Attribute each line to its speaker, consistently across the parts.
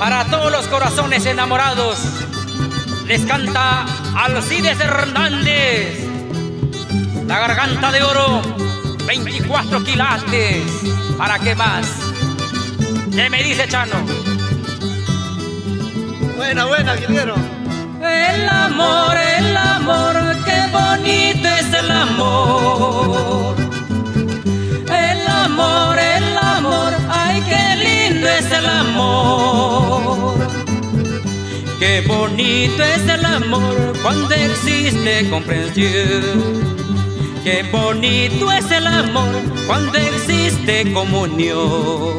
Speaker 1: Para todos los corazones enamorados, les canta Alcides Hernández. La garganta de oro, 24 quilates. ¿Para qué más? ¿Qué me dice Chano?
Speaker 2: Buena, buena, Guillermo.
Speaker 1: El amor, el amor, qué bonito es el amor. Qué bonito es el amor cuando existe comprensión. Qué bonito es el amor cuando existe comunión.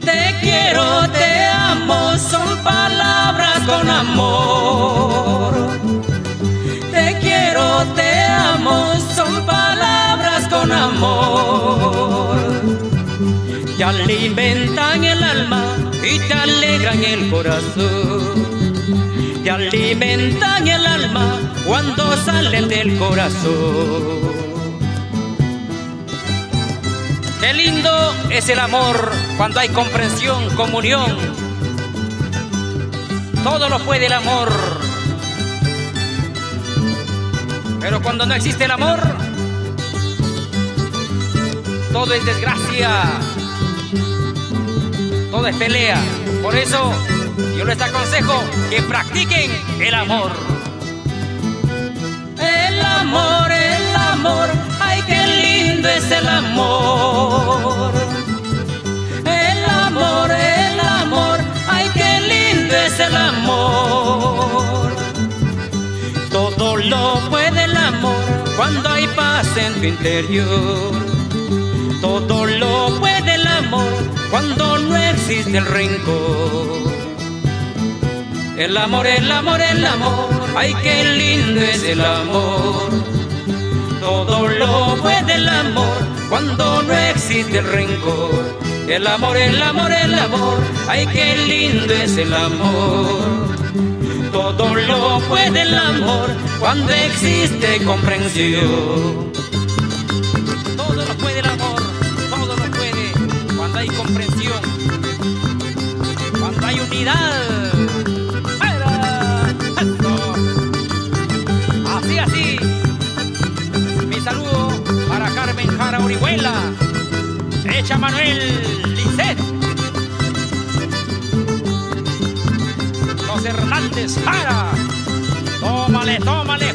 Speaker 1: Te quiero, te amo, son palabras con amor. Te quiero, te amo, son palabras con amor. Te alimentan el alma y te alegran el corazón. Te alimentan el alma cuando salen del corazón. Qué lindo es el amor cuando hay comprensión, comunión. Todo lo puede el amor. Pero cuando no existe el amor, todo es desgracia. Todo es pelea. Por eso yo les aconsejo que practiquen el amor. El amor, el amor, ay qué lindo es el amor. El amor, el amor, ay qué lindo es el amor. Todo lo puede el amor cuando hay paz en tu interior. Todo lo puede el amor cuando no existe el rencor. El amor, el amor, el amor, ay qué lindo es el amor. Todo lo puede el amor cuando no existe el rencor. El amor, el amor, el amor, ay qué lindo es el amor. Todo lo puede el amor cuando existe comprensión. Así, así. Mi saludo para Carmen Jara Orihuela. Echa Manuel Lisset. Los Hernández Jara. Tómale, tómale,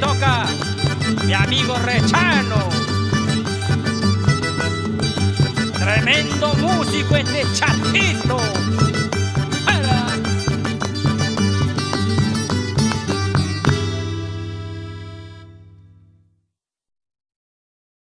Speaker 1: toca mi amigo Rechano. Tremendo músico este chatito.